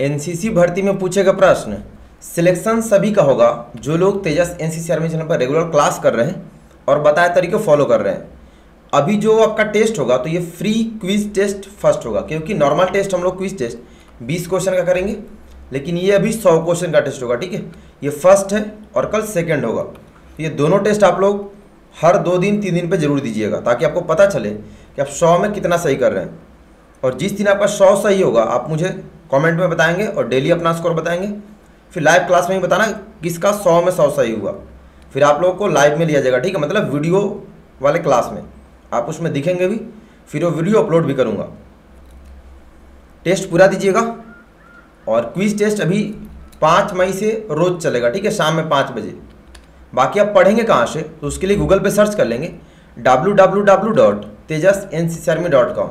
NCC भर्ती में पूछेगा प्रश्न, सिलेक्शन सभी का होगा, जो लोग तेजस एनसीसी आर्मी चैनल पर रेगुलर क्लास कर रहे हैं और बताए तरीके फॉलो कर रहे हैं। अभी जो आपका टेस्ट होगा तो ये फ्री क्विज टेस्ट फ़र्स्ट होगा, क्योंकि नॉर्मल टेस्ट हम लोग क्विज टेस्ट बीस क्वेश्चन का करेंगे, लेकिन ये अभी सौ क्वेश्चन का टेस्ट होगा, ठीक है? ये फ़र्स्ट है और कल सेकेंड होगा। तो ये दोनों टेस्ट आप लोग हर दो दिन, तीन दिन पर ज़रूर दीजिएगा, ताकि आपको पता चले कि आप सौ में कितना सही कर रहे हैं। और जिस दिन आपका सौ सही होगा, आप मुझे कमेंट में बताएँगे और डेली अपना स्कोर बताएँगे। फिर लाइव क्लास में ही बताना किसका सौ में सौ सही हुआ। फिर आप लोगों को लाइव में लिया जाएगा, ठीक है? मतलब वीडियो वाले क्लास में। आप उसमें दिखेंगे भी, फिर वो वीडियो अपलोड भी करूँगा। टेस्ट पूरा दीजिएगा। और क्विज टेस्ट अभी पाँच मई से रोज़ चलेगा, ठीक है? शाम में पाँच बजे। बाकी आप पढ़ेंगे कहाँ से तो उसके लिए गूगल पे सर्च कर लेंगे। W W W dot Tejas N C army dot com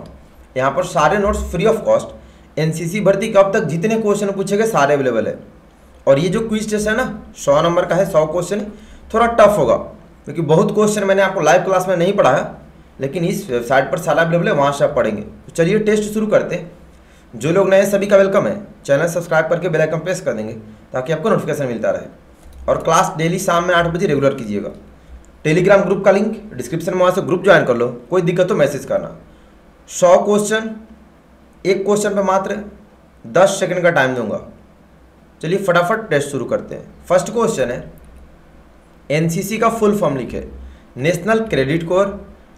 यहाँ पर सारे notes free of cost N C C भर्ती कब तक? जितने क्वेश्चन पूछेंगे, सारे अवेलेबल है। और ये जो क्विज टेस्ट है ना, सौ नंबर का है, सौ क्वेश्चन थोड़ा टफ होगा। क्योंकि बहुत क्वेश्चन मैंने आपको लाइव क्लास में नहीं पढ़ाया, लेकिन इस वेबसाइट पर सारा अवेलेबल है, वहाँ से आप पढ़ेंगे। तो चलिए टेस्ट शुरू करते हैं। जो लोग नए सभी का वेलकम है। चैनल सब्सक्राइब करके बेल आइकन प्रेस कर देंगे, ताकि आपको नोटिफिकेशन मिलता रहे। और क्लास डेली शाम में आठ बजे रेगुलर कीजिएगा। टेलीग्राम ग्रुप का लिंक डिस्क्रिप्शन में वहाँ से ग्रुप ज्वाइन कर लो। कोई दिक्कत हो मैसेज करना। सौ क्वेश्चन एक क्वेश्चन पे मात्र दस सेकंड का टाइम दूँगा। चलिए फटाफट टेस्ट शुरू करते हैं। फ़र्स्ट क्वेश्चन है एनसीसी का फुल फॉर्म लिखे। National credit corps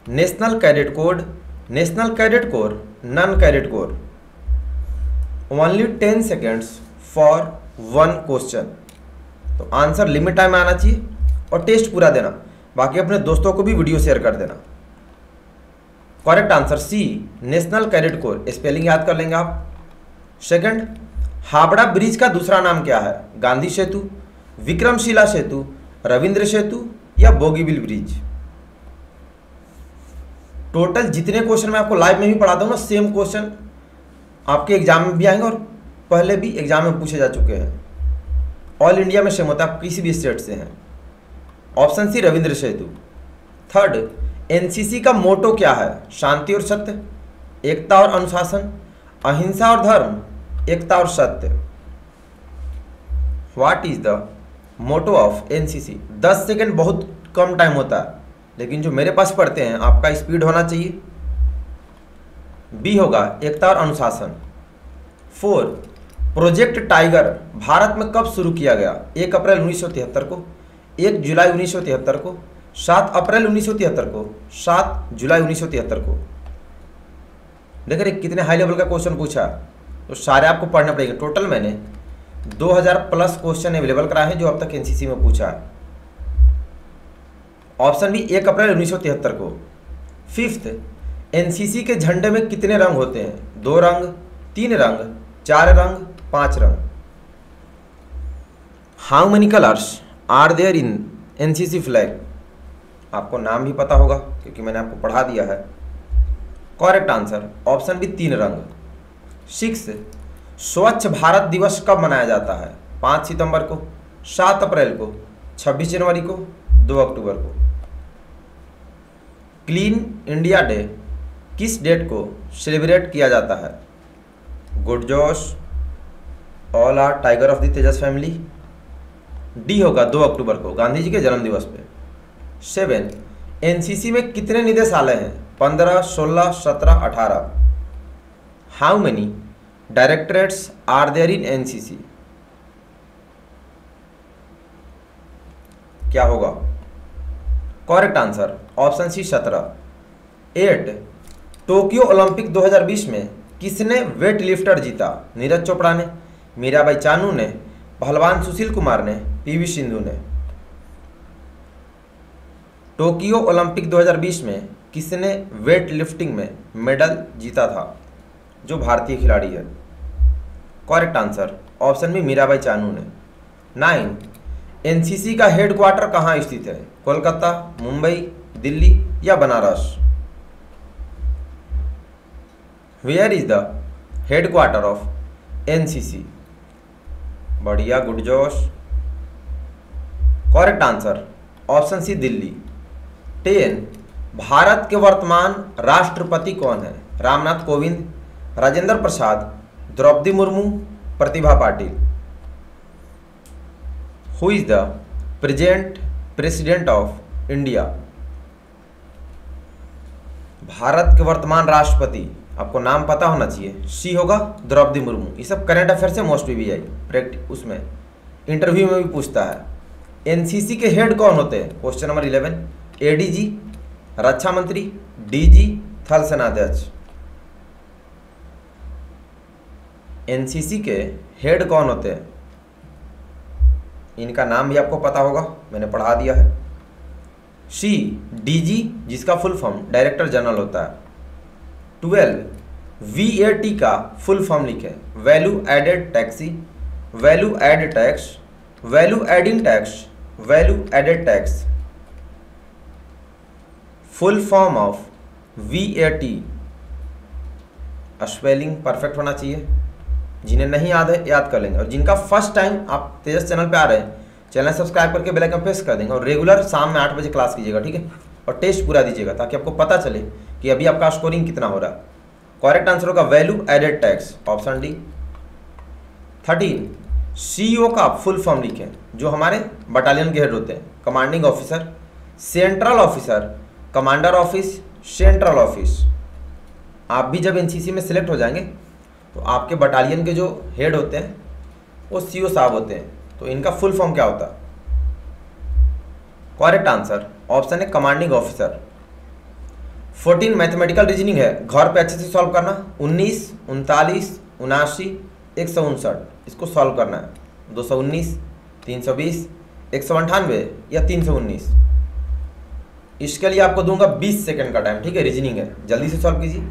national cadet code national cadet corps nun cadet corps only ten seconds for one question तो आंसर लिमिट टाइम में आना चाहिए और टेस्ट पूरा देना। बाकी अपने दोस्तों को भी वीडियो शेयर कर देना। Correct answer C national cadet corps spelling याद कर लेंगे आप। सेकंड हावड़ा ब्रिज का दूसरा नाम क्या है? गांधी सेतु, विक्रमशिला सेतु, रविंद्र सेतु या बोगीबिल ब्रिज टोटल जितने क्वेश्चन मैं आपको लाइव में भी पढ़ाता हूँ ना सेम क्वेश्चन आपके एग्ज़ाम में भी आएँगे और पहले भी एग्ज़ाम में पूछे जा चुके हैं। ऑल इंडिया में सेम होता है, आप किसी भी स्टेट से हैं। Option C Rabindra Setu. Third NCC का मोटो क्या है? शांति और सत्य, एकता और अनुशासन, अहिंसा और धर्म, एकता और सत्य। What is the motto of NCC 10 second बहुत कम टाइम होता है, लेकिन जो मेरे पास पढ़ते हैं, आपका स्पीड होना चाहिए। बी होगा एकता और अनुशासन। फोर प्रोजेक्ट टाइगर भारत में कब शुरू किया गया? एक अप्रैल उन्नीस सौ तिहत्तर को, एक जुलाई उन्नीस सौ तिहत्तर को सात अप्रैल उन्नीस सौ तिहत्तर को, सात जुलाई उन्नीस सौ तिहत्तर को। देख रहे कितने हाई लेवल का क्वेश्चन पूछा। तो सारे आपको पढ़ने पड़ेगा। टोटल मैंने 2000 प्लस क्वेश्चन अवेलेबल कराए हैं जो अब तक एनसीसी में पूछा। ऑप्शन बी एक अप्रैल उन्नीस सौ तिहत्तर को। फिफ्थ एनसीसी के झंडे में कितने रंग होते हैं? दो रंग, तीन रंग, चार रंग, पाँच रंग। How many colours are there in NCC flag आपको नाम भी पता होगा, क्योंकि मैंने आपको पढ़ा दिया है। करेक्ट आंसर ऑप्शन बी तीन रंग। सिक्स स्वच्छ भारत दिवस कब मनाया जाता है? पाँच सितंबर को, सात अप्रैल को, छब्बीस जनवरी को, दो अक्टूबर को। क्लीन इंडिया डे किस डेट को सेलिब्रेट किया जाता है? गुड जोश all are tiger of the Tejas family D होगा दो अक्टूबर को, गांधी जी के जन्मदिवस पे। सेवन एनसीसी में कितने निदेशालय हैं? पंद्रह, सोलह, सत्रह, अठारह। How many directorates are there in NCC क्या होगा? करेक्ट आंसर ऑप्शन सी सत्रह। एट टोक्यो ओलंपिक 2020 में किसने वेट लिफ्टर जीता? नीरज चोपड़ा ने, मीराबाई चानू ने, पहलवान सुशील कुमार ने पीवी सिंधु ने। टोक्यो ओलंपिक 2020 में किसने वेट लिफ्टिंग में मेडल जीता था, जो भारतीय खिलाड़ी है? Correct answer option B Mirabai Chanu ने। नाइन एनसीसी का हेडक्वार्टर कहाँ स्थित है? कोलकाता, मुंबई, दिल्ली या Banaras? Where is the headquarter of NCC बढ़िया गुड जोश correct answer option C Delhi. Ten, Bharat के वर्तमान राष्ट्रपति कौन है? Ramnath Kovind, Rajendra Prasad, Draupadi Murmu, Pratibha Patil. Who is the present president of India Bharat के वर्तमान राष्ट्रपति, आपको नाम पता होना चाहिए। सी होगा द्रौपदी मुर्मू। ये सब करंट अफेयर से मोस्ट भी आई प्रैक्टिस उसमें। इंटरव्यू में भी पूछता है। एनसीसी के हेड कौन होते हैं? क्वेश्चन नंबर इलेवन एडीजी रक्षा मंत्री डीजी थल सेनाध्यक्ष एनसीसी के हेड कौन होते हैं? इनका नाम भी आपको पता होगा, मैंने पढ़ा दिया है। सी डीजी जिसका फुल फॉर्म डायरेक्टर जनरल होता है। ट्वेल्व वी ए टी का फुल फॉर्म लिखे value added taxi value add tax value adding tax value added tax full form of V A T spelling perfect होना चाहिए। जिन्हें नहीं याद है, याद कर लेंगे। और जिनका फ़र्स्ट टाइम आप तेजस चैनल पे आ रहे हैं, चैनल सब्सक्राइब करके बेल आइकन प्रेस कर देंगे और रेगुलर शाम में आठ बजे क्लास कीजिएगा, ठीक है? और टेस्ट पूरा दीजिएगा, ताकि आपको पता चले कि अभी आपका स्कोरिंग कितना हो रहा है। करेक्ट आंसर होगा value added tax option D thirteen CEO का फुल फॉर्म लिखें, जो हमारे बटालियन के हेड होते हैं commanding officer central officer commander office, central office. आप भी जब एनसीसी में सिलेक्ट हो जाएँगे तो आपके बटालियन के जो हेड होते हैं, वो सीओ साहब होते हैं। तो इनका फुल फॉर्म क्या होता? करेक्ट आंसर, ऑप्शन है commanding officer. Fourteen mathematical reasoning है, घर पे अच्छे से सॉल्व करना। उन्नीस, उनतालीस, उनासी, एक सौ उनसठ, इसको सॉल्व करना है। दो सौ उन्नीस, तीन सौ बीस, एक सौ अंठानवे या तीन सौ उन्नीस। इसके लिए आपको दूँगा बीस सेकंड का टाइम ठीक है? रीजनिंग है। जल्दी से सॉल्व कीजिए।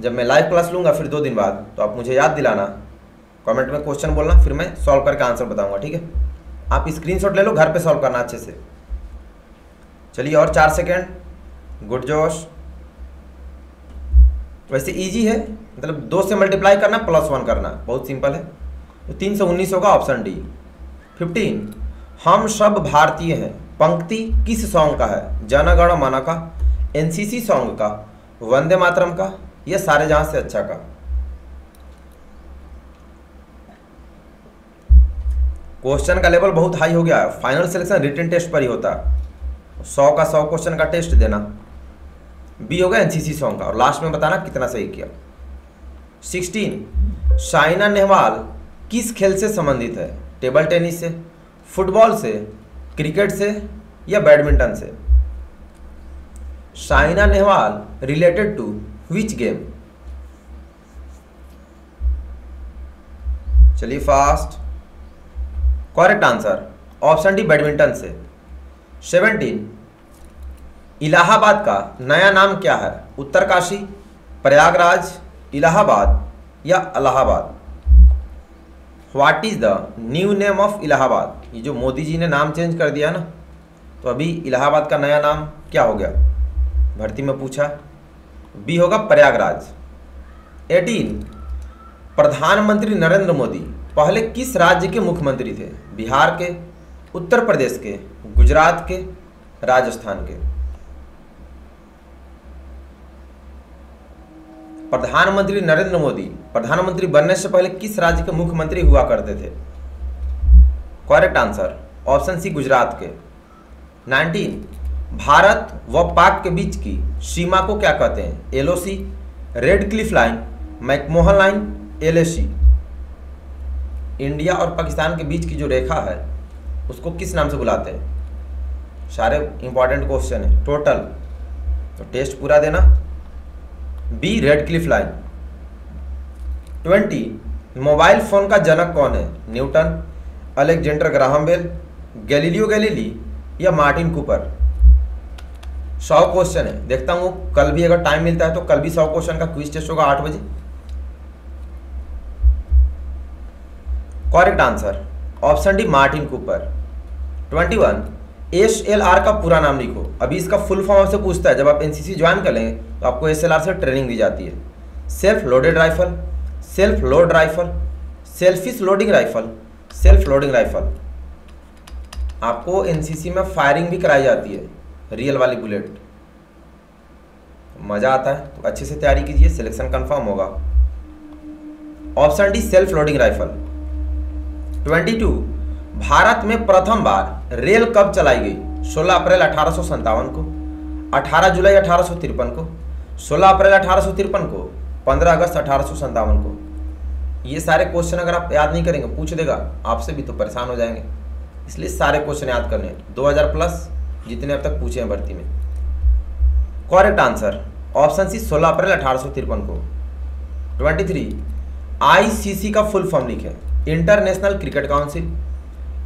जब मैं लाइव क्लास लूँगा फिर दो दिन बाद तो आप मुझे याद दिलाना। कमेंट में क्वेश्चन बोलना, फिर मैं सॉल्व करके आंसर बताऊँगा, ठीक है? आप स्क्रीनशॉट ले लो, घर पे सॉल्व करना अच्छे से। चलिए और चार सेकेंड। गुड जोश वैसे इजी है मतलब दो से मल्टीप्लाई करना प्लस वन करना, बहुत सिंपल है। तो तीन सौ उन्नीस होगा ऑप्शन डी फिफ्टीन हम सब भारतीय हैं। पंक्ति किस सॉन्ग का है? जनगण मन का एनसीसी सॉन्ग का, वंदे मातरम का, ये सारे जहाँ से अच्छा का? क्वेश्चन का लेवल बहुत हाई हो गया है। फाइनल सिलेक्शन रिटर्न टेस्ट पर ही होता है। सौ का सौ क्वेश्चन का टेस्ट देना। बी होगा एनसीसी सॉन्ग का। और लास्ट में बताना कितना सही किया। सिक्सटीन साइना नेहवाल किस खेल से संबंधित है? टेबल टेनिस से फुटबॉल से क्रिकेट से या बैडमिंटन से? Saina Nehwal related to which game चलिए fast correct answer option D badminton से. सेवनटीन इलाहाबाद का नया नाम क्या है? उत्तरकाशी, प्रयागराज, इलाहाबाद या Allahabad? What is the new name of Allahabad? ये जो मोदी जी ने नाम चेंज कर दिया ना तो अभी इलाहाबाद का नया नाम क्या हो गया? भर्ती में पूछा। बी होगा प्रयागराज। 18 प्रधानमंत्री नरेंद्र मोदी पहले किस राज्य के मुख्यमंत्री थे? बिहार के, उत्तर प्रदेश के, गुजरात के, राजस्थान के। प्रधानमंत्री नरेंद्र मोदी, प्रधानमंत्री बनने से पहले किस राज्य के मुख्यमंत्री हुआ करते थे? Correct answer option C Gujarat के। 19 भारत व पाक के बीच की सीमा को क्या कहते हैं? LOC Radcliffe line McMahon line LAC India और पाकिस्तान के बीच की जो रेखा है, उसको किस नाम से बुलाते हैं? सारे इंपॉर्टेंट क्वेश्चन है। टोटल तो टेस्ट पूरा देना। B Radcliffe line twenty mobile phone का जनक कौन है? Newton Alexander Graham Bell, Galileo Galilei या मार्टिन कूपर? सौ क्वेश्चन है। देखता हूँ, कल भी अगर टाइम मिलता है तो कल भी सौ क्वेश्चन का क्विज टेस्ट होगा आठ बजे। Correct answer option D Martin Cooper. Twenty one S L R का पूरा नाम लिखो। अभी इसका फुल फॉर्म आपसे पूछता है, जब आप एनसीसी ज्वाइन कर लेंगे तो आपको एस एल आर से ट्रेनिंग दी जाती है। Self loaded rifle self load rifle selfish loading rifle self loading rifle. आपको एनसीसी में फायरिंग भी कराई जाती है, रियल वाली बुलेट। मज़ा आता है तो अच्छे से तैयारी कीजिए, सिलेक्शन कंफर्म होगा। Option D, self loading rifle. 22 Bharat में प्रथम बार रेल कब चलाई गई? 16 अप्रैल अठारह को 18 जुलाई अठारह सौ तिरपन को 16 अप्रैल अठारह सौ तिरपन को 15 अगस्त अठारह को। ये सारे क्वेश्चन अगर आप याद नहीं करेंगे, पूछ देगा, आपसे भी तो परेशान हो जाएँगे। इसलिए सारे क्वेश्चन याद करने 2000 प्लस जितने अब तक पूछे हैं भर्ती में। करेक्ट आंसर ऑप्शन सी 16 अप्रैल अठारह सौ तिरपन को। 23 आईसीसी का फुल फॉर्म लिखे। International cricket council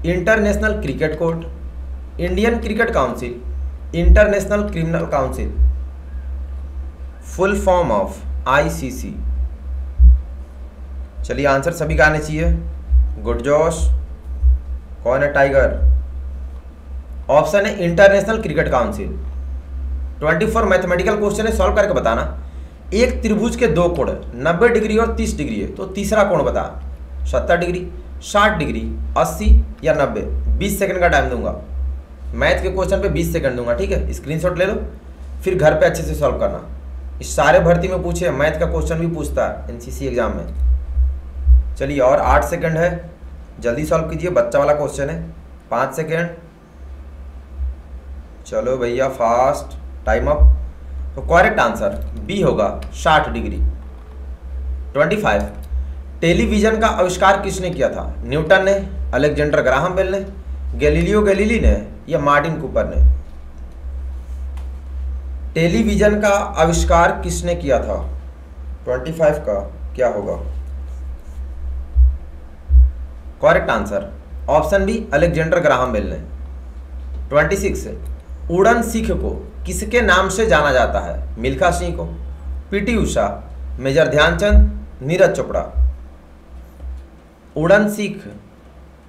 international cricket court Indian cricket council international criminal council full form of ICC चलिए आंसर सभी का आने चाहिए। गुड जोश, कौन है टाइगर? ऑप्शन है international cricket council. 24 mathematical question है, सॉल्व करके बताना। एक त्रिभुज के दो कोण 90 डिग्री और 30 डिग्री है तो तीसरा कोण बता। 70 डिग्री 60 डिग्री 80 या 90 20 सेकंड का टाइम दूँगा। मैथ के क्वेश्चन पे 20 सेकंड दूँगा, ठीक है? स्क्रीनशॉट ले लो, फिर घर पे अच्छे से सॉल्व करना। इस सारे भर्ती में पूछे मैथ का क्वेश्चन भी पूछता है, एनसीसी एग्ज़ाम में। चलिए और आठ सेकंड है। जल्दी सॉल्व कीजिए, बच्चा वाला क्वेश्चन है। पाँच सेकेंड। चलो भैया फास्ट टाइम अप तो करेक्ट आंसर बी होगा 60 डिग्री। 25 टेलीविज़न का आविष्कार किसने किया था? न्यूटन ने, अलेक्जेंडर ग्राहम बेल ने, गैलीलियो गैलीली ने या मार्टिन कूपर ने? टेलीविज़न का आविष्कार किसने किया था? 25 का, क्या होगा? Correct answer option B Alexander Graham Bell ने 26 उड़न सिख को किसके नाम से जाना जाता है? मिल्खा सिंह को। PT Usha, major Dhyanchand, Neeraj Chopra. उड़न सिख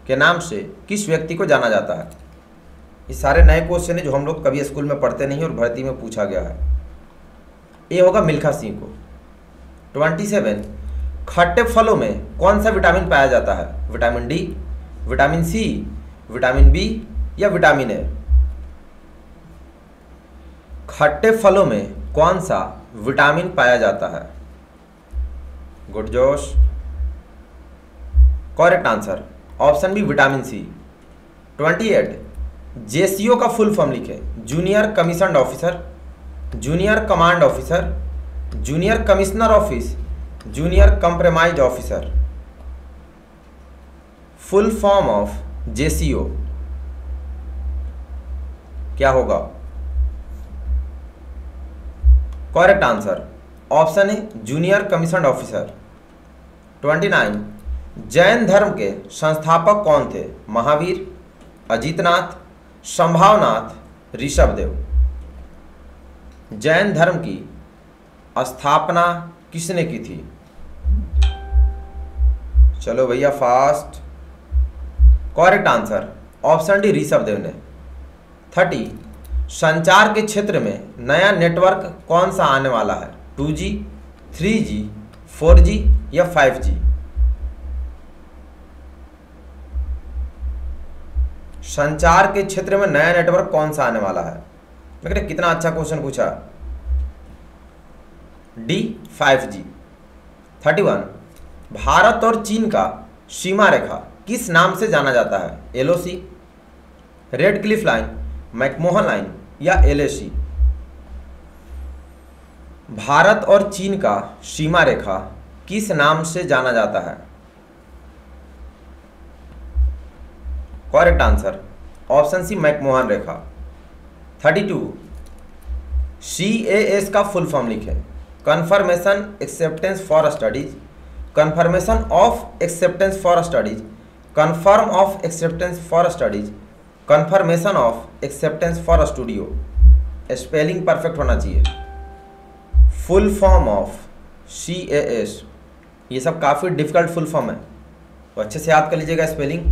के नाम से किस व्यक्ति को जाना जाता है? ये सारे नए क्वेश्चन है जो हम लोग कभी स्कूल में पढ़ते नहीं और भर्ती में पूछा गया है। ये होगा मिल्खा सिंह को। ट्वेंटी सेवन खट्टे फलों में कौन सा विटामिन पाया जाता है? Vitamin D, vitamin C, vitamin B या विटामिन ए? खट्टे फलों में कौन सा विटामिन पाया जाता है? गुड जोश। Correct answer, option B vitamin C. Twenty eight, JCO का फुल फॉर्म लिखे। Junior commission officer, junior command officer, junior commissioner office junior compromise officer full form of JCO क्या होगा? करेक्ट आंसर ऑप्शन है junior commission officer 29 Jain धर्म के संस्थापक कौन थे? महावीर, अजीतनाथ, संभावनाथ, ऋषभदेव। जैन धर्म की स्थापना किसने की थी? चलो भैया fast correct answer option D Rishabhdev ने. थर्टी संचार के क्षेत्र में नया नेटवर्क कौन सा आने वाला है? Two G three G four G या फाइव जी संचार के क्षेत्र में नया नेटवर्क कौन सा आने वाला है? मैं कितना अच्छा क्वेश्चन पूछा। D five G thirty one Bharat और चीन का सीमा रेखा किस नाम से जाना जाता है? LOC, Radcliffe line, McMahon line या एलएसी? भारत और चीन का सीमा रेखा किस नाम से जाना जाता है? Correct answer, option C, McMahon Rekha. Thirty two, C A S का फुल फॉर्म लिखे। Confirmation acceptance for studies. Confirmation of acceptance for studies confirm of acceptance for studies confirmation of acceptance for studio spelling perfect होना चाहिए। Full form of C A S ये सब काफ़ी difficult full form है। तो अच्छे से याद कर लीजिएगा spelling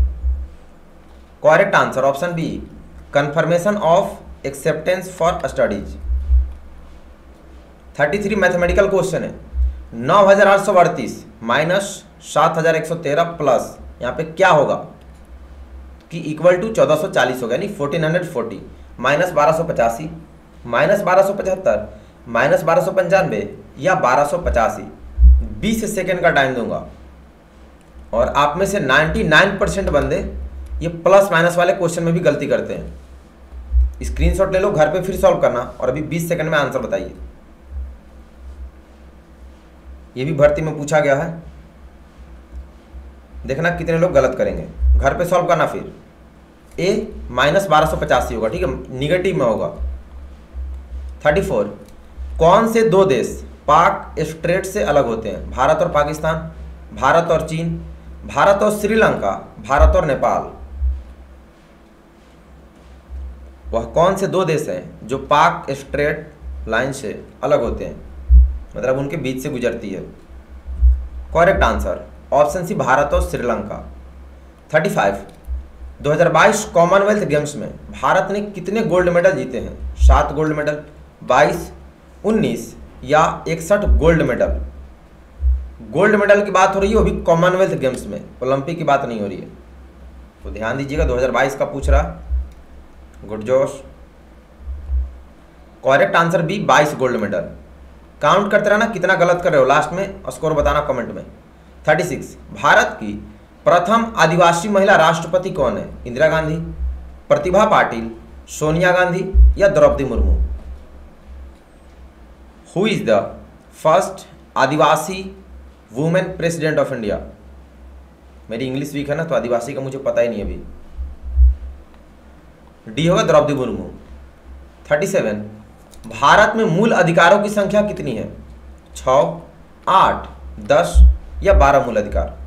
correct answer option B confirmation of acceptance for studies thirty three mathematical question है। नौ हज़ार आठ सौ अड़तीस माइनस सात हज़ार एक सौ तेरह प्लस, यहाँ पे क्या होगा? कि इक्वल टू चौदह सौ चालीस होगा यानी फोर्टीन हंड्रेड फोर्टी माइनस बारह सौ पचासी, माइनस बारह सौ पचहत्तर, माइनस बारह सौ पंचानवे या बारह सौ पचासी। बीस सेकेंड का टाइम दूँगा। और आप में से 99 परसेंट बंदे ये प्लस माइनस वाले क्वेश्चन में भी गलती करते हैं। स्क्रीनशॉट ले लो, घर पे फिर सॉल्व करना, और अभी 20 सेकंड में आंसर बताइए। ये भी भर्ती में पूछा गया है। देखना कितने लोग गलत करेंगे। घर पे सॉल्व करना फिर। ए माइनस बारह सौ पचासी होगा, ठीक है? निगेटिव में होगा। थर्टी फोर कौन से दो देश पाक स्ट्रेट से अलग होते हैं? भारत और पाकिस्तान, भारत और चीन, भारत और श्रीलंका, भारत और नेपाल। वह कौन से दो देश हैं जो पाक स्ट्रेट लाइन से अलग होते हैं? मतलब उनके बीच से गुजरती है। Correct answer option C Bharat और Sri Lanka. Thirty five 2022 commonwealth games में भारत ने कितने गोल्ड मेडल जीते हैं? सात गोल्ड मेडल 22, 19 या इकसठ गोल्ड मेडल गोल्ड मेडल की बात हो रही है वो भी कॉमनवेल्थ गेम्स में। ओलंपिक की बात नहीं हो रही है। तो ध्यान दीजिएगा 2022 का पूछ रहा। गुड जोश correct answer B 22 gold medal count करते रहना कितना गलत कर रहे हो लास्ट में स्कोर बताना कमेंट में। 36 भारत की प्रथम आदिवासी महिला राष्ट्रपति कौन है? इंदिरा गांधी, प्रतिभा पाटिल, सोनिया गांधी या Draupadi Murmu? Who is the first adivasi women president of India मेरी इंग्लिश वीक है ना तो आदिवासी का मुझे पता ही नहीं अभी। डी होगा द्रौपदी मुर्मू। थर्टी सेवन भारत में मूल अधिकारों की संख्या कितनी है? छ आठ, दस या बारह मूल अधिकार?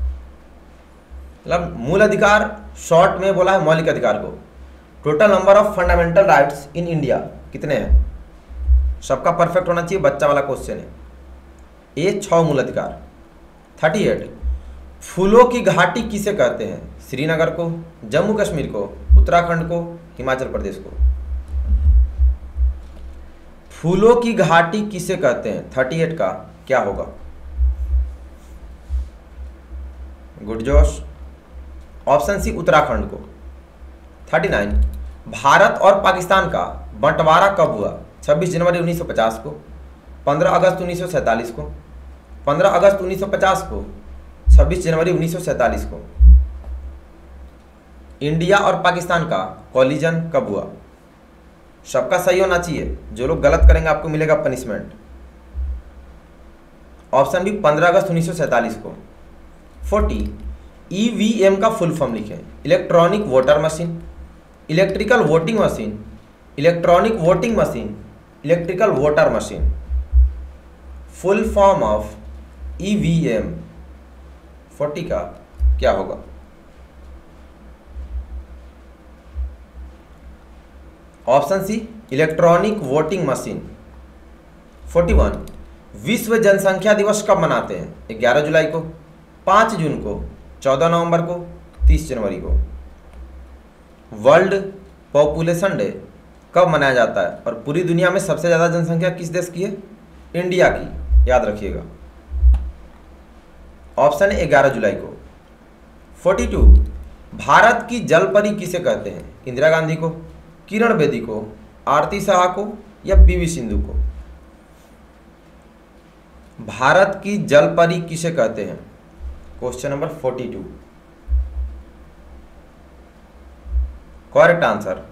मतलब मूल अधिकार शॉर्ट में बोला है मौलिक अधिकार को। Total number of fundamental rights in India कितने हैं? सबका परफेक्ट होना चाहिए, बच्चा वाला क्वेश्चन है। ए छ मूल अधिकार। थर्टी एट फूलों की घाटी किसे कहते हैं? श्रीनगर को, जम्मू कश्मीर को, उत्तराखंड को, हिमाचल प्रदेश को। फूलों की घाटी किसे कहते हैं? थर्टी एट का क्या होगा? गुड जोश ऑप्शन सी उत्तराखंड को। थर्टी नाइन भारत और पाकिस्तान का बंटवारा कब हुआ? 26 जनवरी 1950 को। 15 अगस्त 1947 को। 15 अगस्त 1950 को। 26 जनवरी 1947 को। इंडिया और पाकिस्तान का कॉलिजन कब हुआ? सबका सही होना चाहिए। जो लोग गलत करेंगे, आपको मिलेगा पनिशमेंट ऑप्शन बी 15 अगस्त 1947 को। 40 ईवीएम का फुल फॉर्म लिखें। Electronic voter machine electrical voting machine electronic voting machine electrical voter machine full form of EVM 40 का क्या होगा? Option C, electronic voting machine. 41 विश्व जनसंख्या दिवस कब मनाते हैं? 11 जुलाई को 5 जून को 14 नवंबर को 30 जनवरी को। वर्ल्ड पॉपुलेशन डे कब मनाया जाता है? और पूरी दुनिया में सबसे ज़्यादा जनसंख्या किस देश की है? इंडिया की, याद रखिएगा। ऑप्शन है ग्यारह जुलाई को। 42 भारत की जलपरी किसे कहते हैं? इंदिरा गांधी को किरण बेदी को, आरती शाह को या पीवी सिंधु को? भारत की जलपरी किसे कहते हैं? Question number 42 correct answer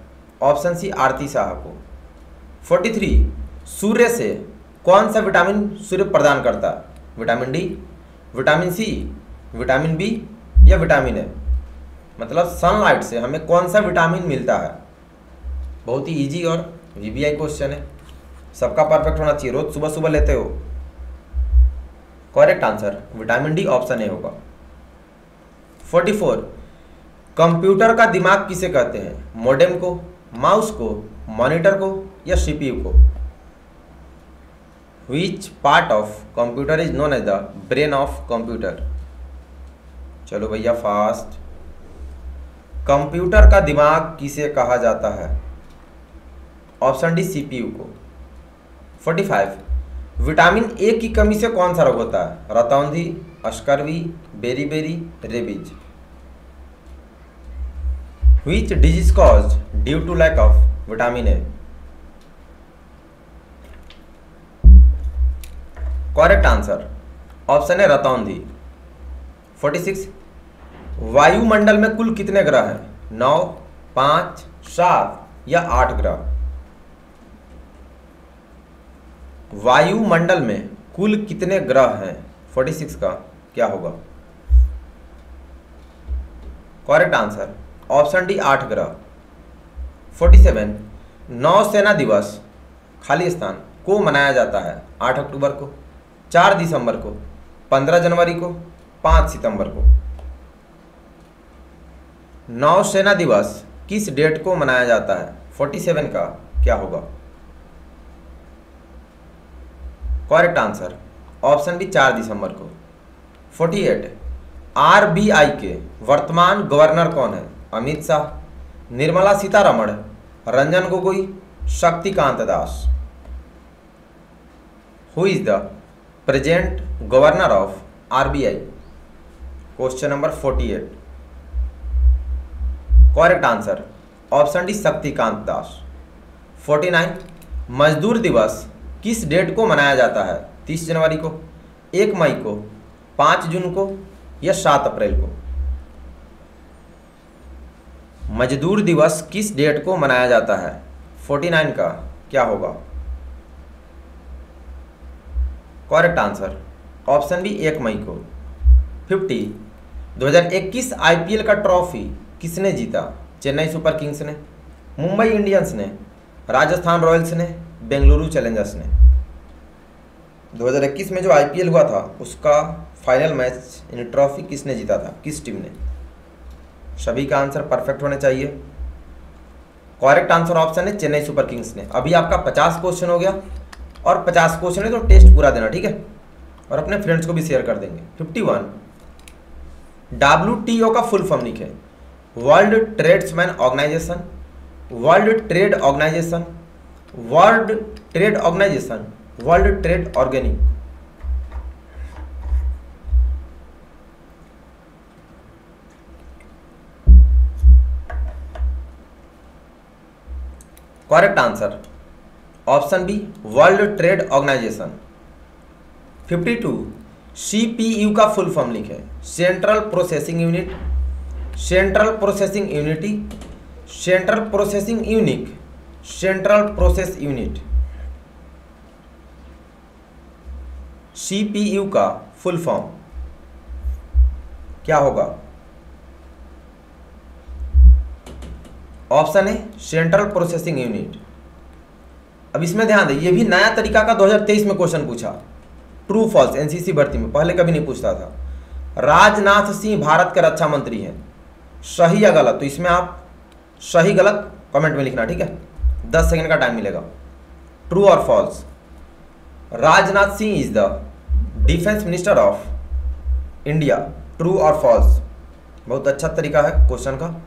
option C Aarti Shah को. 43 सूर्य से कौन सा विटामिन सूर्य प्रदान करता? Vitamin D vitamin C vitamin B या विटामिन ए मतलब सनलाइट से हमें कौन सा विटामिन मिलता है? बहुत ही इजी और वीबीआई क्वेश्चन है। सबका परफेक्ट होना चाहिए। रोज सुबह सुबह लेते हो। Correct answer vitamin D option A होगा। 44 कंप्यूटर का दिमाग किसे कहते हैं? मोडेम को माउस को मॉनिटर को या सीपीयू को? Which part of computer is known as the brain of computer चलो भैया फास्ट कंप्यूटर का दिमाग किसे कहा जाता है? ऑप्शन डी सीपीयू को। 45 विटामिन ए की कमी से कौन सा रोग होता है? रतौंधी scurvy beriberi rabies. Which disease cause due to lack of vitamin A correct answer option है रतौंधी। 46 वायुमंडल में कुल कितने ग्रह हैं? नौ, पाँच, सात या आठ ग्रह? वायुमंडल में कुल कितने ग्रह हैं? 46 का क्या होगा? करेक्ट आंसर ऑप्शन डी आठ ग्रह। 47 नौसेना दिवस, खाली स्थान को मनाया जाता है 8 अक्टूबर को 4 दिसंबर को 15 जनवरी को 5 सितंबर को। नौसेना दिवस किस डेट को मनाया जाता है? 47 का क्या होगा? करेक्ट आंसर ऑप्शन बी चार दिसंबर को। 48 आरबीआई के वर्तमान गवर्नर कौन है? Amit Shah, Nirmala Sitharaman, Ranjan Gogoi, Shaktikanta Das. Who is the present governor of RBI question number 48 correct answer option D Shaktikanta Das. 49 मजदूर दिवस किस डेट को मनाया जाता है? 30 जनवरी को, एक मई को, पाँच जून को या सात अप्रैल को? मजदूर दिवस किस डेट को मनाया जाता है? 49 का, क्या होगा? करेक्ट आंसर, ऑप्शन बी, एक मई को। 50 2021 आईपीएल का ट्रॉफी किसने जीता? चेन्नई सुपर किंग्स ने, मुंबई इंडियंस ने, राजस्थान रॉयल्स ने बेंगलुरु चैलेंजर्स ने। 2021 में जो आईपीएल हुआ था, उसका फाइनल मैच यानी ट्रॉफी किसने जीता था? किस टीम ने? सभी का आंसर परफेक्ट होने चाहिए। करेक्ट आंसर ऑप्शन है चेन्नई सुपर किंग्स ने। अभी आपका पचास क्वेश्चन हो गया और पचास क्वेश्चन है तो टेस्ट पूरा देना, ठीक है? और अपने फ्रेंड्स को भी शेयर कर देंगे। फिफ्टी वन डब्ल्यू का फुल फॉर्म लिखे। World tradesman organisation world trade organisation world trade organisation world trade organic correct answer option B world trade organisation 52 CPU का फुल फॉर्म लिखे। Central processing unit central processing unity central processing unique central process unit CPU का full form क्या होगा? Option है central processing unit अब इसमें ध्यान दें, ये भी नया तरीका का 2023 में क्वेश्चन पूछा। ट्रू फॉल्स एनसीसी भर्ती में, पहले कभी नहीं पूछता था। राजनाथ सिंह भारत के रक्षा मंत्री हैं। सही या गलत? तो इसमें आप सही गलत कमेंट में लिखना, ठीक है? दस सेकंड का टाइम मिलेगा। ट्रू और false Rajnath Singh is the defence minister of India true और फॉल्स बहुत अच्छा तरीका है क्वेश्चन का।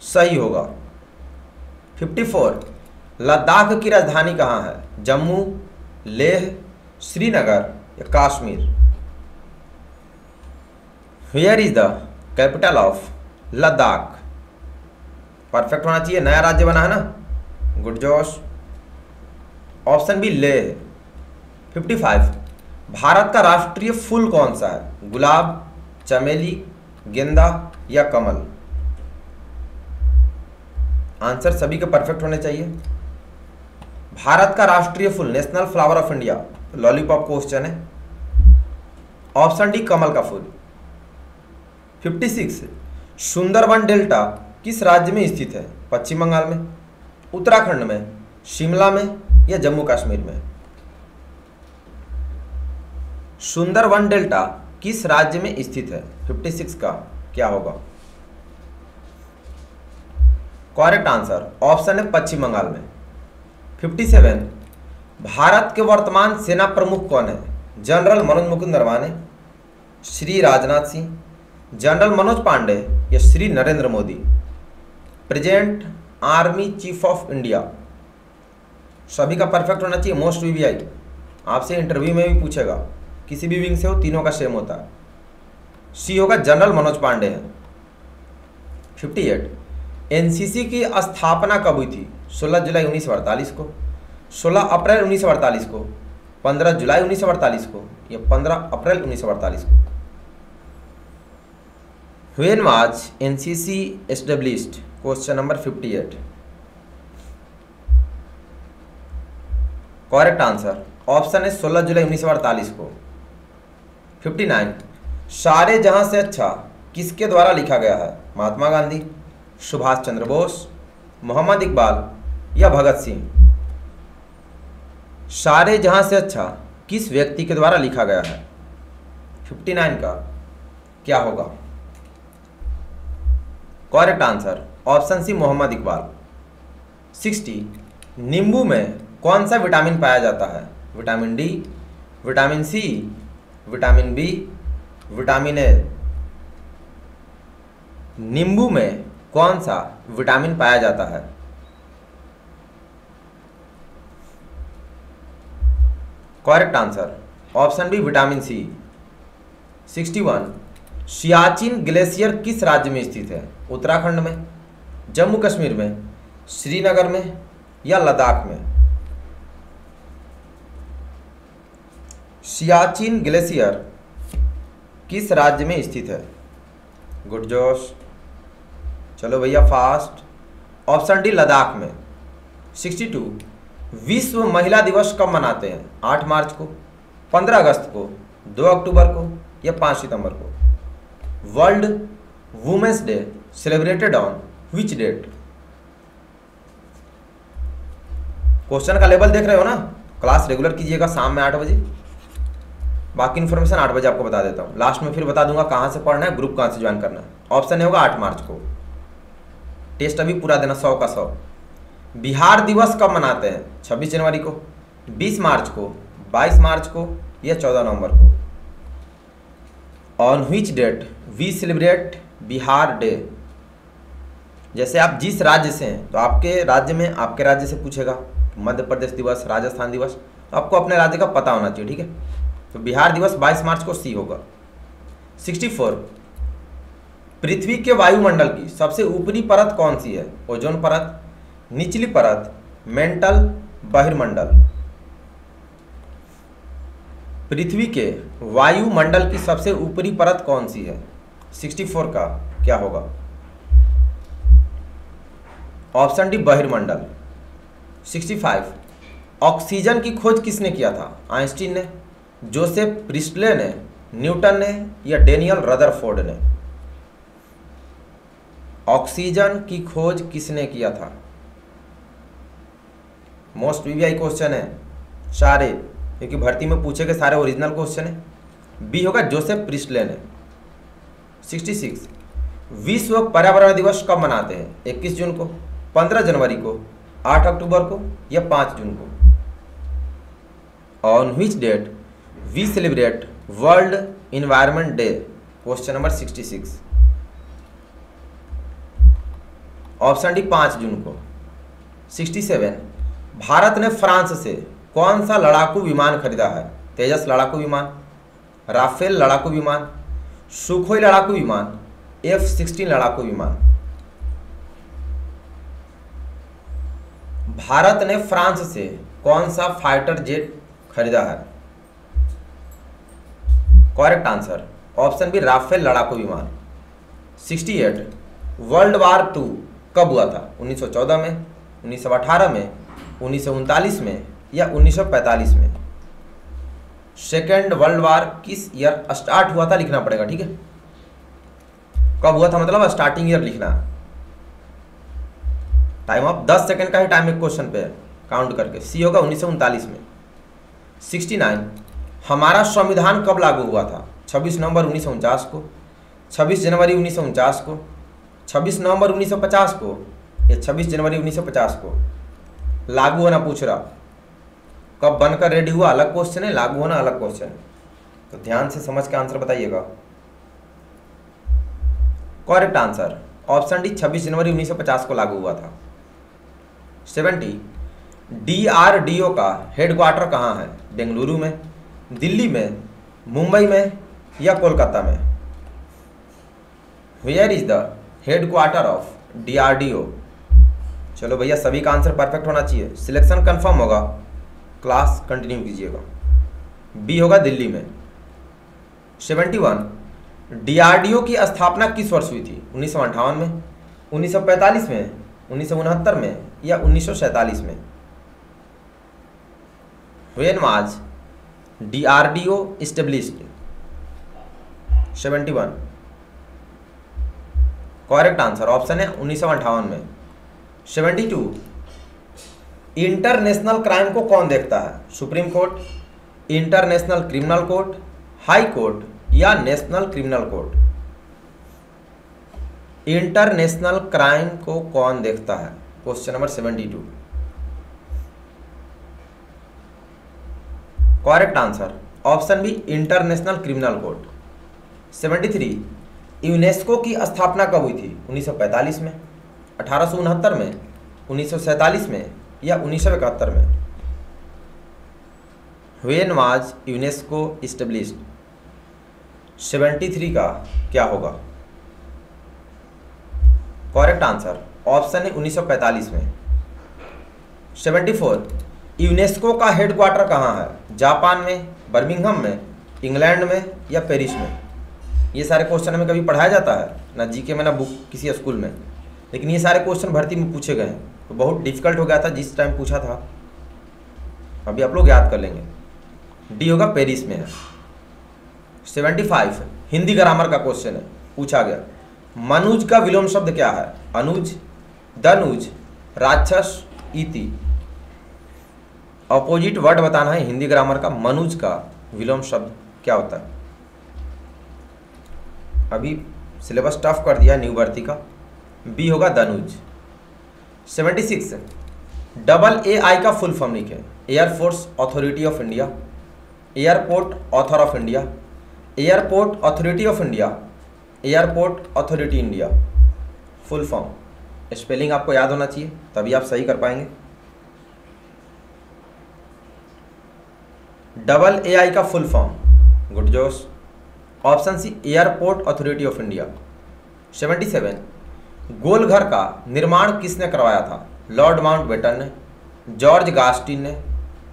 सही होगा। 54 लद्दाख की राजधानी कहाँ है? जम्मू, लेह, श्रीनगर या Kashmir? Where is the capital of Ladakh. Perfect होना चाहिए। नया राज्य बना है ना? गुड जोश। ऑप्शन बी ले। 55 भारत का राष्ट्रीय फूल कौन सा है? गुलाब, चमेली, गेंदा या कमल? आंसर सभी के परफेक्ट होने चाहिए। भारत का राष्ट्रीय फूल, national flower of India, lollipop question है। ऑप्शन डी कमल का फूल। 56 सुंदरवन डेल्टा किस राज्य में स्थित है? पश्चिम बंगाल में। उत्तराखंड में, शिमला में या जम्मू कश्मीर में? सुंदरवन डेल्टा किस राज्य में स्थित है? 56 का, क्या होगा? करेक्ट आंसर ऑप्शन है पश्चिम बंगाल में। 57 भारत के वर्तमान सेना प्रमुख कौन है? जनरल मनोज मुकुंद नरवाने श्री राजनाथ सिंह, जनरल मनोज पांडे या Shri Narendra Modi? Present army chief of India. सभी का परफेक्ट होना चाहिए, मोस्ट वीवीआई आपसे इंटरव्यू में भी पूछेगा, किसी भी विंग से हो, तीनों का सेम होता है। सी होगा जनरल मनोज पांडे है। 58 एनसीसी की स्थापना कब हुई थी? 16 जुलाई उन्नीस सौ अड़तालीस को। 16 अप्रैल उन्नीस सौ अड़तालीस को। 15 जुलाई उन्नीस सौ अड़तालीस को। या 15 अप्रैल उन्नीस सौ अड़तालीस को। N C C established question number fifty eight correct answer option है सोलह जुलाई उन्नीस सौ अड़तालीस को। फिफ्टी नाइन सारे जहाँ से अच्छा किसके द्वारा लिखा गया है? महात्मा गांधी, सुभाष चंद्र बोस, मोहम्मद इकबाल या भगत सिंह? सारे जहाँ से अच्छा किस व्यक्ति के द्वारा लिखा गया है? 59 का। क्या होगा? Correct answer option C Mohammad Iqbal. 60 नींबू में कौन सा विटामिन पाया जाता है? Vitamin D, vitamin C, vitamin B, vitamin A. नींबू में कौन सा विटामिन पाया जाता है? Correct answer, option B vitamin C. 61 Siachen glacier किस राज्य में स्थित है? उत्तराखंड में। जम्मू कश्मीर में, श्रीनगर में या लद्दाख में? सियाचिन ग्लेशियर किस राज्य में स्थित है? गुड जोश। चलो भैया फास्ट ऑप्शन डी लद्दाख में। 62 विश्व महिला दिवस कब मनाते हैं? 8 मार्च को 15 अगस्त को 2 अक्टूबर को या 5 सितंबर को? World women's day celebrated on which date question का लेवल देख रहे हो ना? क्लास रेगुलर कीजिएगा शाम में आठ बजे। बाकी इन्फॉर्मेशन आठ बजे आपको बता देता हूँ। लास्ट में फिर बता दूँगा कहाँ से पढ़ना है ग्रुप कहाँ से ज्वाइन करना है। ऑप्शन होगा आठ मार्च को। टेस्ट अभी पूरा देना, सौ का सौ। बिहार दिवस कब मनाते हैं? छब्बीस जनवरी को, बीस मार्च को, बाईस मार्च को या चौदह नवंबर को? On which date we celebrate Bihar day जैसे आप जिस राज्य से हैं तो आपके राज्य में आपके राज्य से पूछेगा मध्य प्रदेश दिवस, राजस्थान दिवस तो आपको अपने राज्य का पता होना चाहिए, ठीक है? तो बिहार दिवस 22 मार्च को सी होगा। 64 पृथ्वी के वायुमंडल की सबसे ऊपरी परत कौन सी है? ओजोन परत, निचली परत, मेंटल बहिर्मंडल। पृथ्वी के वायुमंडल की सबसे ऊपरी परत कौन सी है? 64 का क्या होगा? Option D बहिर्मंडल। 65 ऑक्सीजन की खोज किसने किया था? आइंस्टीन ने, जोसेफ प्रिस्टले ने, न्यूटन ने या डेनियल रदरफोर्ड ने? ऑक्सीजन की खोज किसने किया था? मोस्ट वीवीआई क्वेश्चन है, सारे, क्योंकि भर्ती में पूछे गए सारे ओरिजिनल क्वेश्चन है। बी होगा जोसेफ प्रिस्टले ने। 66 विश्व पर्यावरण दिवस कब मनाते हैं? 21 जून को। 15 जनवरी को, आठ अक्टूबर को या 5 जून को। On which date we celebrate world environment day question number 66 option D पाँच जून को। 67 भारत ने फ्रांस से कौन सा लड़ाकू विमान खरीदा है? तेजस लड़ाकू विमान, राफेल लड़ाकू विमान, सुखोई लड़ाकू विमान एफ़ सिक्सटीन लड़ाकू विमान। भारत ने फ्रांस से कौन सा फाइटर जेट खरीदा है? Correct answer option B Rafale लड़ाकू विमान। 68 वर्ल्ड वार टू कब हुआ था? 1914 में 1918 में, उन्नीस सौ उनतालीस में या 1945 में? सेकेंड वर्ल्ड वार किस ईयर स्टार्ट हुआ था? लिखना पड़ेगा, ठीक है? कब हुआ था? मतलब स्टार्टिंग ईयर लिखना। टाइम ऑफ़ 10 सेकंड का ही टाइम एक क्वेश्चन पे काउंट करके। सी होगा उन्नीस में। 69 हमारा संविधान कब लागू हुआ था? 26 नवंबर उन्नीस को 26 जनवरी उन्नीस को 26 नवंबर 1950 को, या 26 जनवरी 1950 को। लागू होना पूछ रहा। कब बनकर रेडी हुआ? अलग क्वेश्चन है, लागू होना अलग क्वेश्चन है। तो ध्यान से समझ के आंसर बताइएगा। करेक्ट आंसर ऑप्शन डी 26 जनवरी 1950 को लागू हुआ था। 70 डीआरडीओ का हेडक्वार्टर कहाँ है? बेंगलुरु में, दिल्ली में, मुंबई में या कोलकाता में? Where is the headquarter of DRDO चलो भैया, सभी का आंसर परफेक्ट होना चाहिए। सिलेक्शन कंफर्म होगा। क्लास कंटिन्यू कीजिएगा। बी होगा दिल्ली में। Seventy one. डीआरडीओ की स्थापना किस वर्ष हुई थी? उन्नीस में, उन्नीस सौ पैंतालीस में, उन्नीस सौ उनहत्तर में या उन्नीस में। When was D R D O established seventy one. Correct answer, option है उन्नीस में। Seventy two. इंटरनेशनल क्राइम को कौन देखता है? Supreme court, international criminal court, high court या national criminal court? International crime को कौन देखता है? Question number seventy two correct answer option B international criminal court seventy three UNESCO की स्थापना कब हुई थी? 1945 में, अठारह सौ उनहत्तर में, उन्नीस सौ सैंतालीस में या उन्नीस में? वेन वाज यूनेस्को इस्टेब्लिश्ड 73 का क्या होगा? करेक्ट आंसर ऑप्शन है 1945 में। 74 यूनेस्को का हेडक्वार्टर कहाँ है? जापान में, बर्मिंघम में, इंग्लैंड में या पेरिस में? ये सारे क्वेश्चन हमें कभी पढ़ाया जाता है? ना जीके में, ना बुक किसी स्कूल में। लेकिन ये सारे क्वेश्चन भर्ती में पूछे गए हैं। तो बहुत डिफ़िकल्ट हो गया था जिस टाइम पूछा था। अभी आप लोग याद कर लेंगे। डी होगा पेरिस में है। सेवेंटी फाइव हिंदी ग्रामर का क्वेश्चन है। पूछा गया। मनुज का विलोम शब्द क्या है? अनुज दनुज राक्षस इति। अपोजिट वर्ड बताना है, हिंदी ग्रामर का, मनुज का, विलोम शब्द, क्या होता है? अभी सिलेबस टफ कर दिया न्यू भर्ती का। बी होगा दनुज seventy six double A I का फुल फॉर्म लिखे। Air force authority of India airport author of India airport authority of India airport authority India full form spelling आपको याद होना चाहिए, तभी आप सही कर पाएँगे। डबल ए आई का फुल फॉर्म। गुड जोश। Option C, airport authority of India. Seventy seven. Golghar का निर्माण किसने करवाया था? लॉर्ड माउंट बेटन ने, जॉर्ज गास्टिन ने,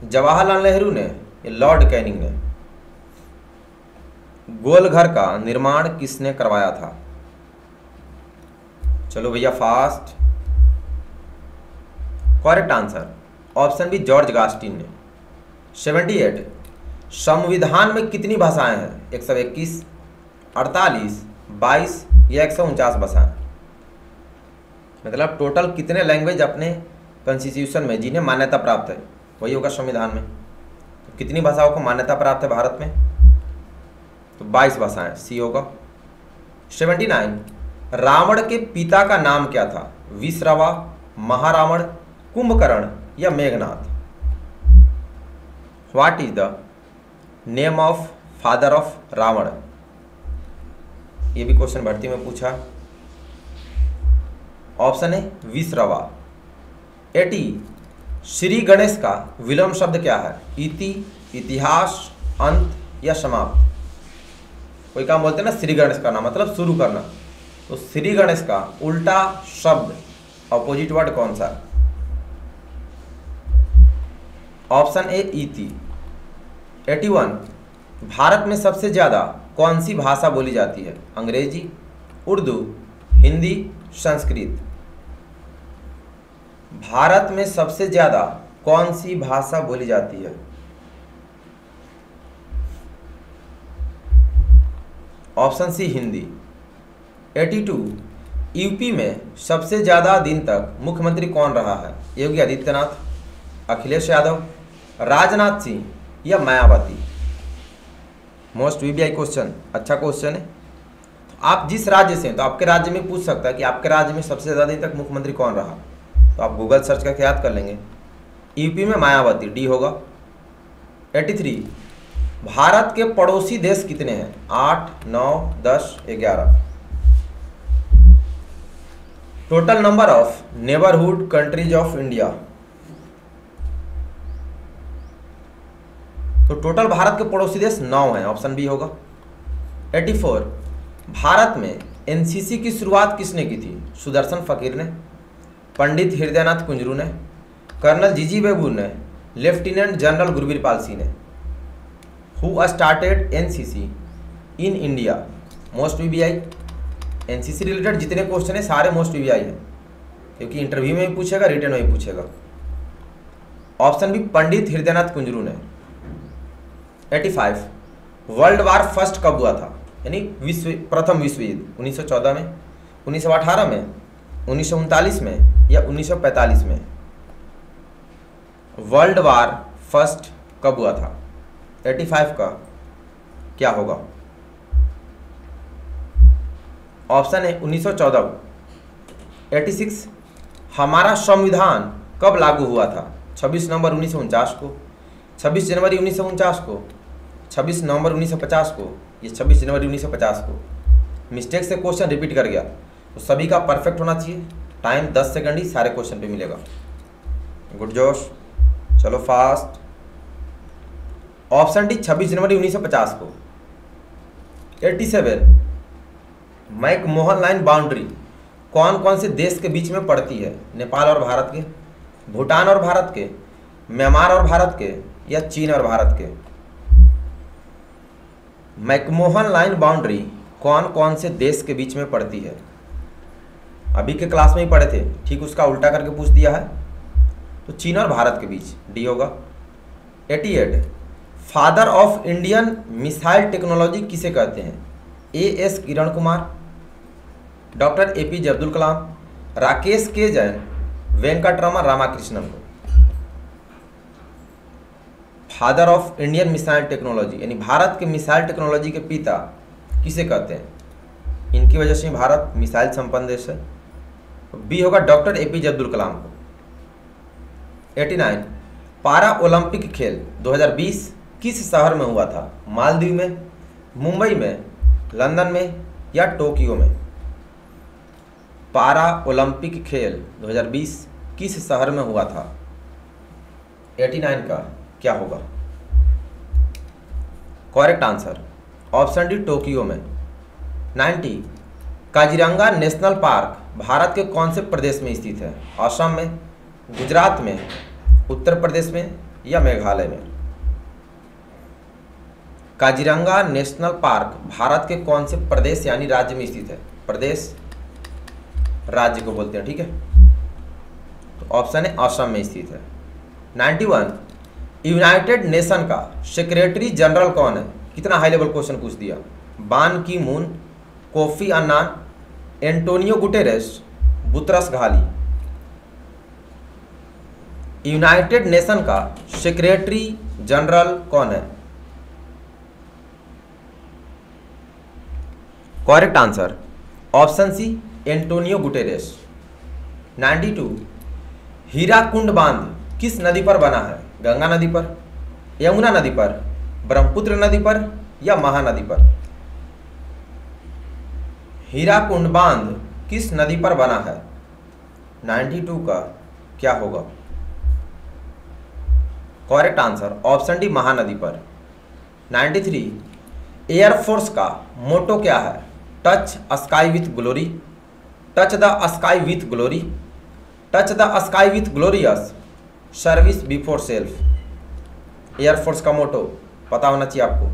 जवाहरलाल नेहरू ने लॉर्ड कैनिंग ने? गोलघर का निर्माण किसने करवाया था? चलो भैया fast correct answer option B George Garstin ने. 78 संविधान में कितनी भाषाएँ हैं? 121 48 22 या एक सौ उनचास भाषाएँ? मतलब टोटल कितने लैंग्वेज अपने कॉन्स्टिट्यूशन में जिन्हें मान्यता प्राप्त है? वही होगा संविधान में। तो कितनी भाषाओं को मान्यता प्राप्त है भारत में? तो बाईस भाषाएँ सी होगा। सेवेंटी नाइन रावण के पिता का नाम क्या था? विश्रवा, महारावण, कुंभकर्ण या Meghnath? What is the name of father of Ravan ये भी क्वेश्चन भर्ती में पूछा। ऑप्शन है विश्रवा। एटी श्री गणेश का विलोम शब्द क्या है? इति, इतिहास, अंत या समाप्त? कोई काम बोलते हैं ना, श्री गणेश करना मतलब शुरू करना। तो श्री गणेश का उल्टा शब्द अपोजिट वर्ड कौन सा? ऑप्शन ए इति एटी वन भारत में सबसे ज़्यादा कौन सी भाषा बोली जाती है? अंग्रेज़ी, उर्दू, हिंदी, संस्कृत. भारत में सबसे ज़्यादा कौन सी भाषा बोली जाती है? Option C Hindi. 82 यूपी में सबसे ज़्यादा दिन तक मुख्यमंत्री कौन रहा है? योगी आदित्यनाथ, अखिलेश यादव, राजनाथ सिंह या मायावती? मोस्ट वीबीआई क्वेश्चन अच्छा क्वेश्चन है। आप जिस राज्य से हैं तो आपके राज्य में पूछ सकता है कि आपके राज्य में सबसे ज़्यादा दिन तक मुख्यमंत्री कौन रहा? तो आप गूगल सर्च करके याद कर लेंगे। यूपी में मायावती डी होगा। 83 भारत के पड़ोसी देश कितने हैं? आठ, नौ, दस, ग्यारह। Total number of neighbourhood countries of India तो टोटल भारत के पड़ोसी देश नौ हैं ऑप्शन बी होगा। 84 भारत में एनसीसी की शुरुआत किसने की थी? सुदर्शन फकीर ने, पंडित हृदयनाथ कुंजरू ने, कर्नल जीजी बेबू ने, लेफ्टिनेंट जनरल गुरबीर पाल सिंह ने। Who started NCC in India most V V I NCC related जितने क्वेश्चन है, सारे मोस्ट वी आई है। क्योंकि इंटरव्यू में भी पूछेगा रिटर्न में भी पूछेगा। ऑप्शन बी पंडित हृदयनाथ कुंजरू ने। 85 वर्ल्ड वार फ़र्स्ट कब हुआ था? यानी विश्व, प्रथम विश्व युद्ध 1914 में 1918 में, उन्नीस सौ उनतालीस में या 1945 में? वर्ल्ड वार फ़र्स्ट कब हुआ था? 85 का क्या होगा? ऑप्शन है 1914 86 हमारा संविधान कब लागू हुआ था? 26 नवंबर उन्नीस सौ उनचास को 26 जनवरी उन्नीस सौ उनचास को 26 नवंबर 1950 को, ये 26 जनवरी 1950 को। मिस्टेक से क्वेश्चन रिपीट कर गया तो सभी का परफेक्ट होना चाहिए। टाइम 10 सेकंड ही सारे क्वेश्चन पे मिलेगा। गुड जोश, चलो फास्ट। ऑप्शन डी 26 जनवरी 1950 को। 87 मैक मोहन लाइन बाउंड्री कौन कौन से देश के बीच में पड़ती है? नेपाल और भारत के, भूटान और भारत के, म्यांमार और भारत के, या चीन और भारत के? मैकमोहन लाइन बाउंड्री कौन कौन से देश के बीच में पड़ती है? अभी के क्लास में ही पढ़े थे, ठीक उसका उल्टा करके पूछ दिया है। तो चीन और भारत के बीच डी होगा। 88 father of Indian missile technology किसे कहते हैं? A S Kiran Kumar doctor A P J Abdul Kalam, Rakesh K Jain Venkataraman Ramakrishnan को। Father of Indian missile technology, यानी भारत के मिसाइल टेक्नोलॉजी के पिता किसे कहते हैं? इनकी वजह से भारत मिसाइल संपन्न देश है। बी होगा doctor A P J Abdul Kalam को। 89 पारा ओलंपिक खेल 2020 किस शहर में हुआ था? मालदीव में, मुंबई में, लंदन में या टोक्यो में? पारा ओलंपिक खेल 2020 किस शहर में हुआ था? 89 का क्या होगा? Correct answer, option D Tokyo में। 90 काजीरंगा नेशनल पार्क भारत के कौन से प्रदेश में स्थित है? असम में, गुजरात में, उत्तर प्रदेश में या मेघालय में? काजीरंगा नेशनल पार्क भारत के कौन से प्रदेश यानी राज्य में स्थित है? प्रदेश राज्य को बोलते हैं, ठीक है? तो ऑप्शन है असम में स्थित है। 91 यूनाइटेड नेशन का सेक्रेटरी जनरल कौन है? कितना हाई लेवल क्वेश्चन पूछ दिया। Ban Ki Moon Kofi Annan, Antonio Guterres, Boutros Ghali. United nation का सेक्रेटरी जनरल कौन है? Correct answer, option C Antonio Guterres. 92 Hirakud बाँध किस नदी पर बना है? गंगा नदी पर, यमुना नदी पर, ब्रह्मपुत्र नदी पर या महानदी पर? हीराकुंड बाँध किस नदी पर बना है? 92 का क्या होगा? Correct answer, option D, Mahanadi पर। 93 एयरफोर्स का मोटो क्या है? Touch sky with glory. Touch the sky with glory touch the sky with glorious service before self air force का मोटो पता होना चाहिए आपको।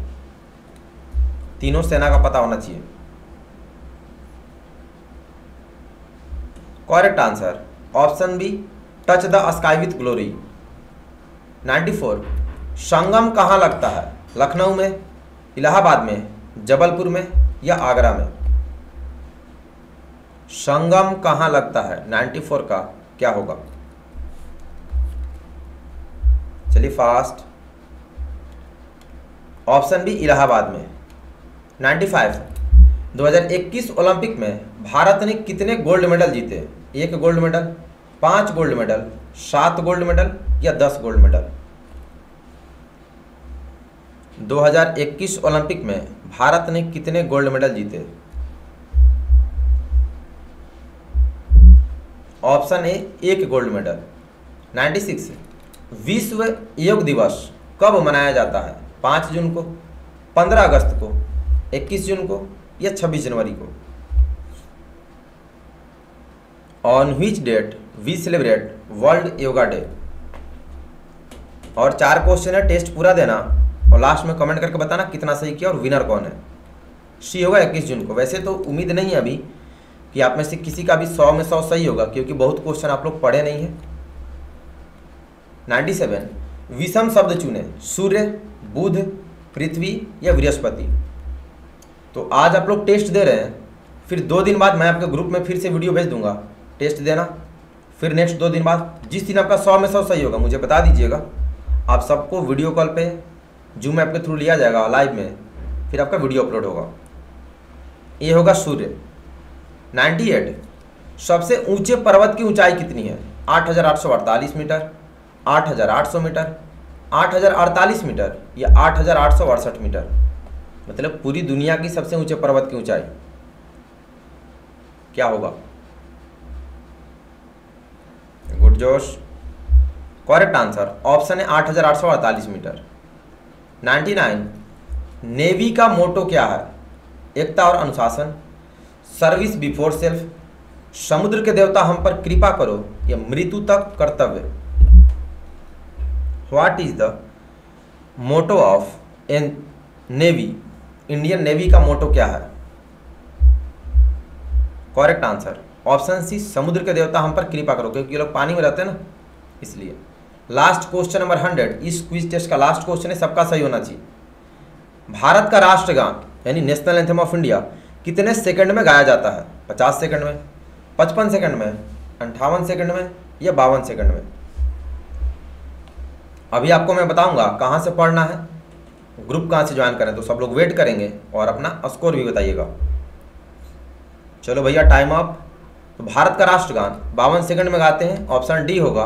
तीनों सेना का पता होना चाहिए। Correct answer option B touch the sky with glory 94 संगम कहाँ लगता है? लखनऊ में, इलाहाबाद में, जबलपुर में या आगरा में? संगम कहाँ लगता है? 94 का क्या होगा? चलिए फास्ट ऑप्शन बी इलाहाबाद में। 95 2021 ओलंपिक में भारत ने कितने गोल्ड मेडल जीते? एक गोल्ड मेडल, पाँच गोल्ड मेडल, सात गोल्ड मेडल या दस गोल्ड मेडल? 2021 ओलंपिक में भारत ने कितने गोल्ड मेडल जीते? ऑप्शन ए, एक गोल्ड मेडल। 96 विश्व योग दिवस कब मनाया जाता है? पाँच जून को, पंद्रह अगस्त को, इक्कीस जून को या छब्बीस जनवरी को? On which date we celebrate world yoga day और चार क्वेश्चन है टेस्ट पूरा देना। और लास्ट में कमेंट करके बताना कितना सही किया और विनर कौन है। सी होगा इक्कीस जून को। वैसे तो उम्मीद नहीं है अभी कि आप में से किसी का भी सौ में सौ सही होगा, क्योंकि बहुत क्वेश्चन आप लोग पढ़े नहीं है। नाइन्टी सेवन विषम शब्द चुने, सूर्य, बुध, पृथ्वी या बृहस्पति। तो आज आप लोग टेस्ट दे रहे हैं, फिर दो दिन बाद मैं आपके ग्रुप में फिर से वीडियो भेज दूँगा। टेस्ट देना, फिर नेक्स्ट दो दिन बाद जिस दिन आपका सौ में सौ सही होगा, मुझे बता दीजिएगा। आप सबको वीडियो कॉल पे जूम ऐप के थ्रू लिया जाएगा लाइव में, फिर आपका वीडियो अपलोड होगा। ये होगा सूर्य। 98 सबसे ऊँचे पर्वत की ऊंचाई कितनी है? 8,848 मीटर 8,800 मीटर 8,048 मीटर या 8,868 मीटर। मतलब पूरी दुनिया की सबसे ऊँचे पर्वत की ऊंचाई। क्या होगा? गुड जोश। करेक्ट आंसर ऑप्शन है 8,848 मीटर। 99 नेवी का मोटो क्या है? एकता और अनुशासन। सर्विस बिफोर सेल्फ समुद्र के देवता हम पर कृपा करो या मृत्यु तक कर्तव्य। What is the motto of an navy Indian navy का मोटो क्या है? करेक्ट आंसर ऑप्शन सी समुद्र के देवता हम पर कृपा करो, क्योंकि ये लोग पानी में रहते हैं ना, इसलिए। लास्ट क्वेश्चन नंबर हंड्रेड इस क्विज टेस्ट का लास्ट क्वेश्चन है, सबका सही होना चाहिए। भारत का राष्ट्रगान, यानी नेशनल एंथम ऑफ़ इंडिया कितने सेकंड में गाया जाता है? पचास सेकंड में, पचपन सेकंड में, अंठावन सेकंड में या बावन सेकंड में? अभी आपको मैं बताऊँगा कहाँ से पढ़ना है। ग्रुप कहाँ से ज्वाइन करें तो सब लोग वेट करेंगे और अपना स्कोर भी बताइएगा। चलो भैया टाइम अप तो भारत का राष्ट्रगान, बावन सेकंड में गाते हैं ऑप्शन डी होगा।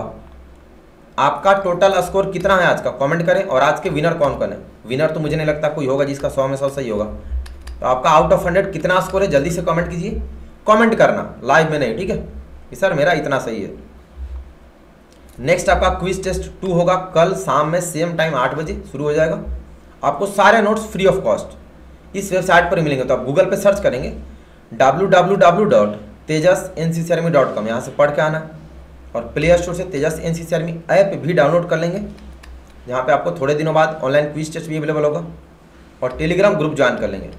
आपका टोटल स्कोर कितना है आज का? कमेंट करें और आज के विनर कौन कौन है? विनर तो मुझे नहीं लगता, कोई होगा जिसका सौ में सौ सही होगा। तो आपका आउट ऑफ़ हंड्रेड कितना स्कोर है, जल्दी से कमेंट कीजिए। कमेंट करना लाइव में नहीं, ठीक है? कि सर मेरा इतना सही है। नेक्स्ट आपका क्विज टेस्ट टू होगा, कल शाम में सेम टाइम आठ बजे शुरू हो जाएगा। आपको सारे नोट्स फ्री ऑफ़ कॉस्ट इस वेबसाइट पर मिलेंगे तो आप गूगल पे सर्च करेंगे W W W dot Tejas N C C army dot com यहाँ से पढ़ के आना। और प्ले स्टोर से Tejas N C C army app भी डाउनलोड कर लेंगे। यहाँ पे आपको थोड़े दिनों बाद ऑनलाइन क्विज टेस्ट भी अवेलेबल होगा। और टेलीग्राम ग्रुप ज्वाइन कर लेंगे।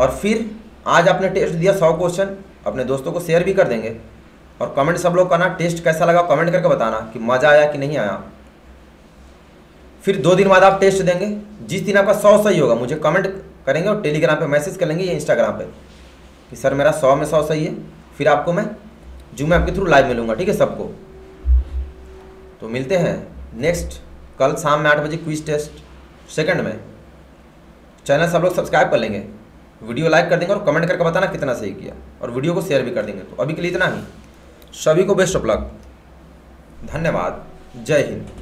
और फिर आज आपने टेस्ट दिया सौ क्वेश्चन, अपने दोस्तों को शेयर भी कर देंगे। और कमेंट सब लोग करना टेस्ट कैसा लगा कमेंट करके बताना कि मज़ा आया कि नहीं आया। फिर दो दिन बाद आप टेस्ट देंगे, जिस दिन आपका सौ सही होगा, मुझे कमेंट करेंगे और टेलीग्राम पे मैसेज कर लेंगे या इंस्टाग्राम पे कि सर मेरा सौ में सौ सही है, फिर आपको मैं जूम ऐप के थ्रू लाइव मिलूँगा, ठीक है सबको? तो मिलते हैं नेक्स्ट कल शाम में आठ बजे क्विज टेस्ट सेकंड में। चैनल सब लोग सब्सक्राइब कर लेंगे। वीडियो लाइक कर देंगे और कमेंट करके बताना कितना सही किया। और वीडियो को शेयर भी कर देंगे। तो अभी के लिए इतना ही। सभी को बेस्ट ऑफ़ लक धन्यवाद। जय हिंद।